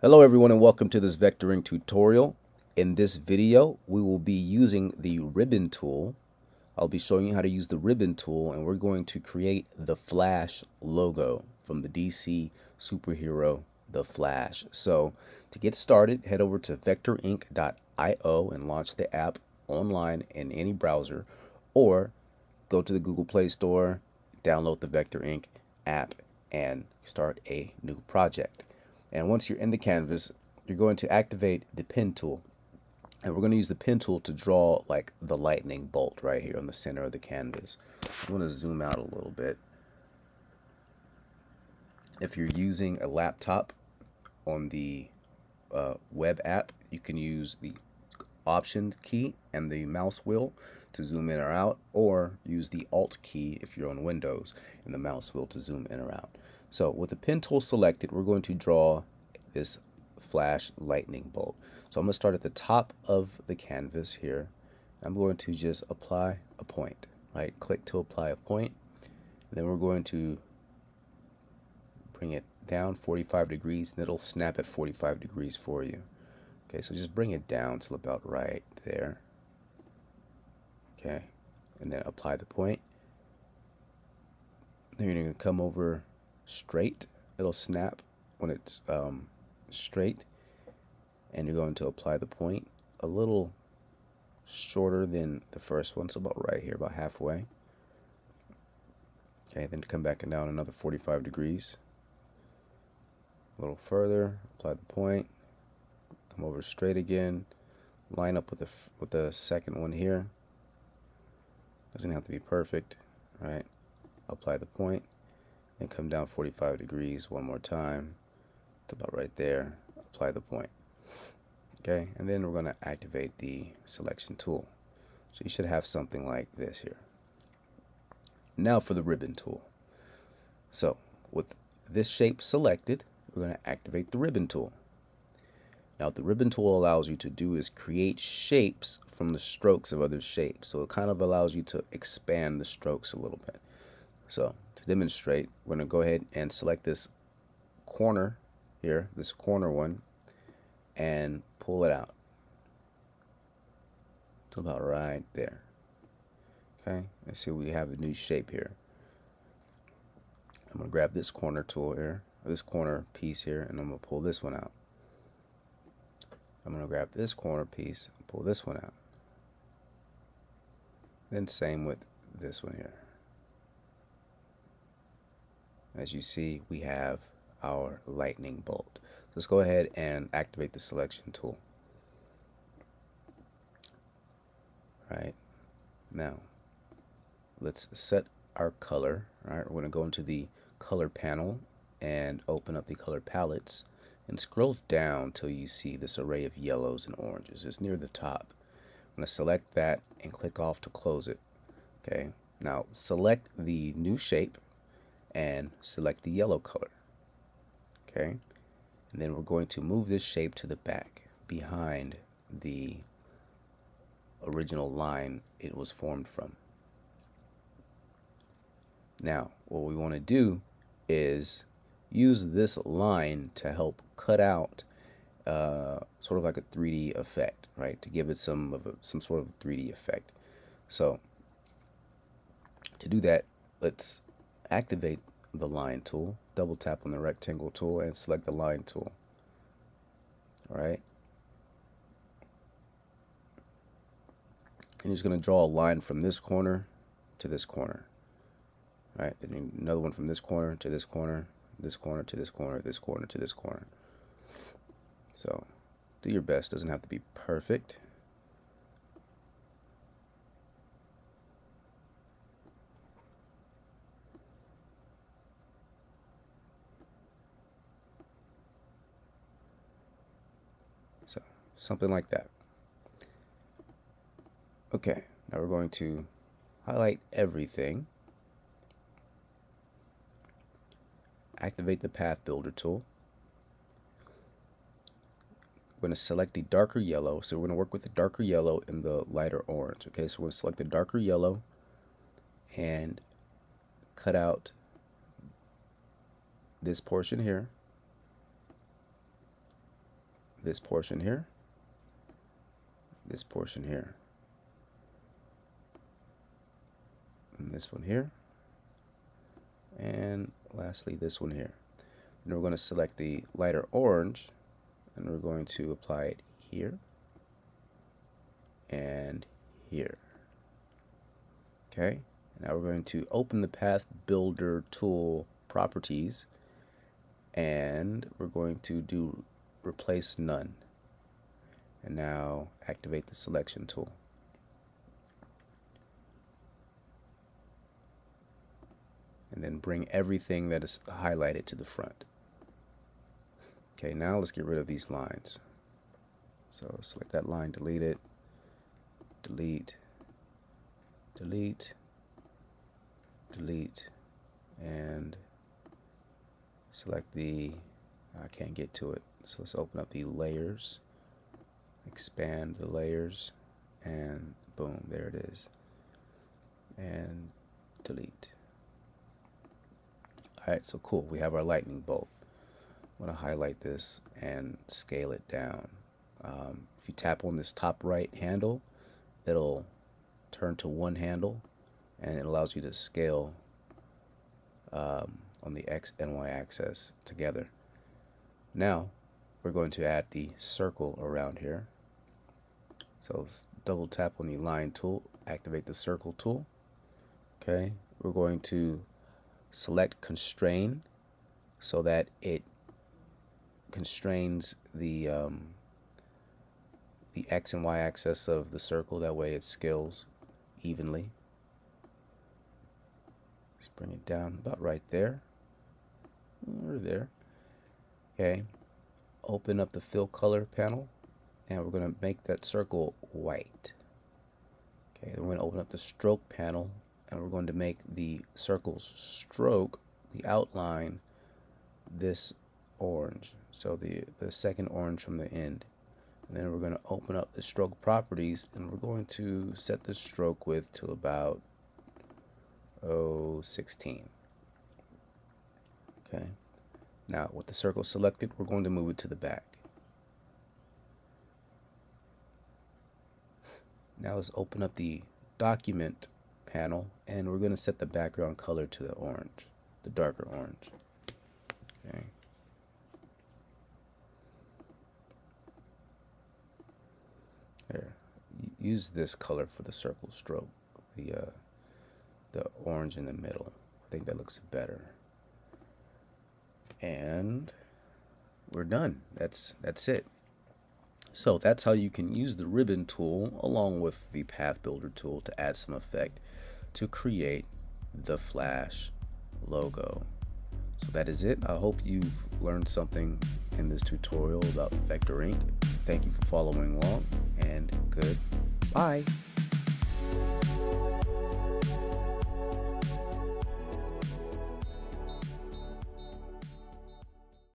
Hello everyone and welcome to this Vector Ink tutorial. In this video we will be using the ribbon tool. I'll be showing you how to use the ribbon tool and we're going to create the Flash logo from the DC superhero The Flash. So to get started head over to vectorink.io and launch the app online in any browser or go to the Google Play Store, download the Vector Ink app and start a new project. And once you're in the canvas, you're going to activate the pen tool. And we're going to use the pen tool to draw like the lightning bolt right here on the center of the canvas. I'm going to zoom out a little bit. If you're using a laptop on the uh, web app, you can use the Option key and the mouse wheel to zoom in or out, or use the Alt key if you're on Windows and the mouse wheel to zoom in or out. So with the pen tool selected, we're going to draw this flash lightning bolt. So I'm going to start at the top of the canvas here. I'm going to just apply a point, right? Click to apply a point. Then we're going to bring it down 45 degrees and it'll snap at 45 degrees for you. Okay, so just bring it down till about right there. Okay, and then apply the point. Then you're going to come over straight. It'll snap when it's um, straight. And you're going to apply the point a little shorter than the first one, so about right here, about halfway. Okay, then come back and down another 45 degrees. A little further, apply the point come over straight again, line up with the, with the second one here. Doesn't have to be perfect, right? Apply the point, then come down 45 degrees one more time. It's about right there. Apply the point. Okay, and then we're going to activate the selection tool. So you should have something like this here. Now for the ribbon tool. So with this shape selected, we're going to activate the ribbon tool. Now what the ribbon tool allows you to do is create shapes from the strokes of other shapes. So it kind of allows you to expand the strokes a little bit. So to demonstrate, we're going to go ahead and select this corner here, this corner one, and pull it out. It's about right there. Okay, let's see we have a new shape here. I'm going to grab this corner tool here, this corner piece here, and I'm going to pull this one out. I'm going to grab this corner piece pull this one out. Then same with this one here. As you see, we have our lightning bolt. Let's go ahead and activate the selection tool. Right now, let's set our color. Right, we're going to go into the color panel and open up the color palettes and scroll down till you see this array of yellows and oranges. It's near the top. I'm going to select that and click off to close it. Okay, now select the new shape and select the yellow color. Okay, and then we're going to move this shape to the back behind the original line it was formed from. Now, what we want to do is use this line to help cut out uh, sort of like a 3D effect, right? To give it some of a, some sort of 3D effect. So to do that, let's activate the line tool, double tap on the rectangle tool and select the line tool. All right. And you're just going to draw a line from this corner to this corner. All right, then another one from this corner to this corner, this corner to this corner, this corner to this corner. So do your best. Doesn't have to be perfect. So something like that. Okay, now we're going to highlight everything. activate the path builder tool. We're going to select the darker yellow. So we're going to work with the darker yellow and the lighter orange. Okay, so we're going to select the darker yellow and cut out this portion here. this portion here, this portion here, and this one here, and lastly this one here. And we're going to select the lighter orange and we're going to apply it here and here. Okay, now we're going to open the Path Builder tool properties and we're going to do replace none. And now activate the selection tool. And then bring everything that is highlighted to the front. Okay, now let's get rid of these lines. So select that line, delete it, delete, delete, delete, and select the, I can't get to it. So let's open up the layers, expand the layers, and boom, there it is. And delete. All right, so cool. We have our lightning bolt. I'm to highlight this and scale it down. Um, if you tap on this top right handle, it'll turn to one handle and it allows you to scale um, on the X and Y axis together. Now we're going to add the circle around here. So double tap on the line tool, activate the circle tool. Okay, we're going to select constrain so that it constrains the um, the x and y axis of the circle. That way it scales evenly. Let's bring it down about right there. Or there. Okay. Open up the fill color panel and we're going to make that circle white. Okay, then we're going to open up the stroke panel and we're going to make the circle's stroke, the outline, this orange. So the, the second orange from the end. And then we're going to open up the stroke properties and we're going to set the stroke width to about oh, 16. Okay. Now with the circle selected, we're going to move it to the back. Now let's open up the document panel and we're going to set the background color to the orange, the darker orange. Okay. There. Use this color for the circle stroke, the uh, the orange in the middle. I think that looks better. And we're done. That's that's it. So that's how you can use the ribbon tool along with the path builder tool to add some effect to create the Flash logo. So that is it. I hope you've learned something in this tutorial about Vector Ink. Thank you for following along and goodbye.